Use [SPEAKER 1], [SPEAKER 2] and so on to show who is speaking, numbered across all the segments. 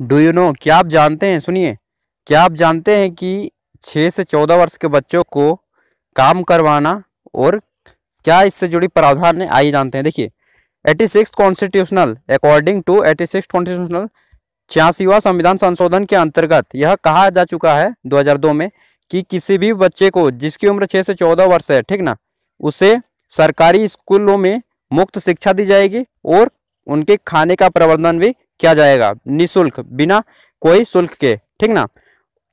[SPEAKER 1] Do you know क्या आप जानते हैं? सुनिए। क्या आप जानते हैं कि छः से चौदह वर्ष के बच्चों को काम करवाना और क्या इससे जुड़ी प्रावधान है आइए जानते हैं। देखिए eighty six constitutional according to eighty six constitutional छियासीवा संविधान संशोधन के अंतर्गत यह कहा जा चुका है 2002 में कि किसी भी बच्चे को जिसकी उम्र छः से चौदह वर्ष है, ठीक ना, उसे सरकारी स्कूलों में मुफ़्त शिक्षा दी जाएगी और उनके खाने का प्रबंधन भी किया जाएगा? निशुल्क, बिना कोई शुल्क के, ठीक ना?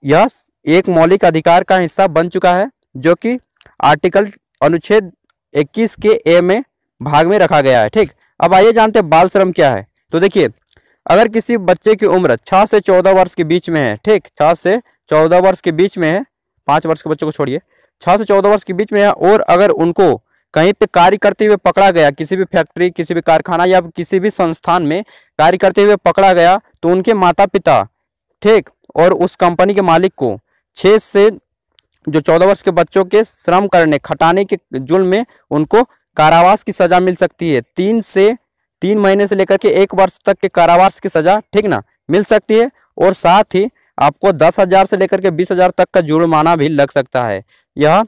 [SPEAKER 1] यह एक मौलिक अधिकार का हिस्सा बन चुका है, जो कि आर्टिकल अनुच्छेद 21 के ए में भाग में रखा गया है, ठीक? अब आइए जानते हैं बाल श्रम क्या है। तो देखिए, अगर किसी बच्चे की उम्र छः से चौदह वर्ष के बीच में है, ठीक? छः से चौदह वर्ष के बीच में है, पाँच वर्ष के बच्चों को छोड़िए छः से चौदह वर्ष के बीच में है, और अगर उनको कहीं पे कार्य करते हुए पकड़ा गया, किसी भी फैक्ट्री, किसी भी कारखाना या किसी भी संस्थान में कार्य करते हुए पकड़ा गया तो उनके माता पिता ठीक और उस कंपनी के मालिक को छः से जो चौदह वर्ष के बच्चों के श्रम करने, खटाने के जुल्म में उनको कारावास की सजा मिल सकती है। तीन से, तीन महीने से लेकर के एक वर्ष तक के कारावास की सजा ठीक ना, मिल सकती है और साथ ही आपको दस हज़ार से लेकर के बीस हज़ार तक का जुर्माना भी लग सकता है। यह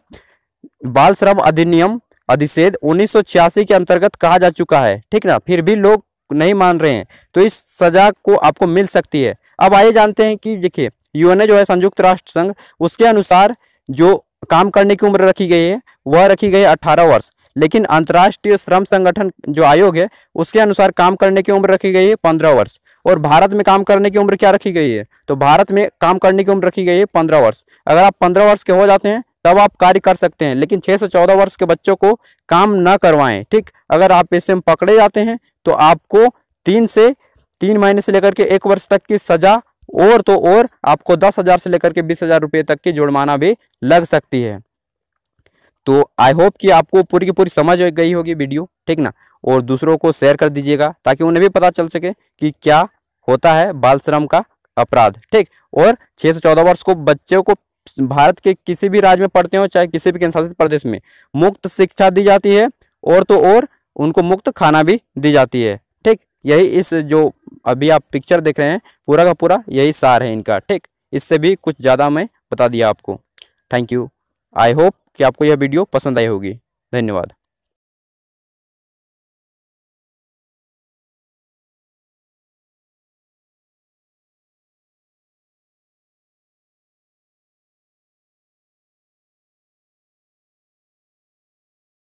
[SPEAKER 1] बाल श्रम अधिनियम अधिच्छेद उन्नीस के अंतर्गत कहा जा चुका है। ठीक ना? फिर भी लोग नहीं मान रहे हैं। तो इस सजा को आपको मिल सकती है। अब आइए जानते हैं कि देखिए, यूएनए जो है, संयुक्त राष्ट्र संघ, उसके अनुसार जो काम करने की उम्र रखी गई है, वह रखी गई है अठारह वर्ष। लेकिन अंतर्राष्ट्रीय श्रम संगठन जो आयोग है, उसके अनुसार काम करने की उम्र रखी गई है पंद्रह वर्ष। और भारत में काम करने की उम्र क्या रखी गई है? तो भारत में काम करने की उम्र रखी गई है पंद्रह वर्ष। अगर आप पंद्रह वर्ष के हो जाते हैं तब आप कार्य कर सकते हैं। लेकिन छह से चौदह वर्ष के बच्चों को काम न करवाएँ, ठीक? अगर आप इससे पकड़े जाते हैं तो आपको तीन से, तीन महीने से लेकर के एक वर्ष तक की सजा और तो और आपको दस हज़ार से लेकर के बीस हज़ार रुपये तक की जुर्माना भी लग सकती है। तो आई होप कि आपको पूरी की पूरी समझ गई होगी वीडियो, ठीक ना? और दूसरों को शेयर कर दीजिएगा, ताकि उन्हें भी पता चल सके कि क्या होता है बाल श्रम का अपराध, ठीक? और छः से चौदह वर्ष को बच्चों को भारत के किसी भी राज्य में पढ़ते हो, चाहे किसी भी केंद्रशासित प्रदेश में मुफ़्त शिक्षा दी जाती है, और तो और उनको मुफ़्त खाना भी दी जाती है। ठीक, यही इस जो अभी आप पिक्चर देख रहे हैं, पूरा का पूरा यही सार है इनका। ठीक, इससे भी कुछ ज़्यादा मैं बता दिया आपको। थैंक यू आई होप कि आपको यह वीडियो पसंद आई होगी। धन्यवाद।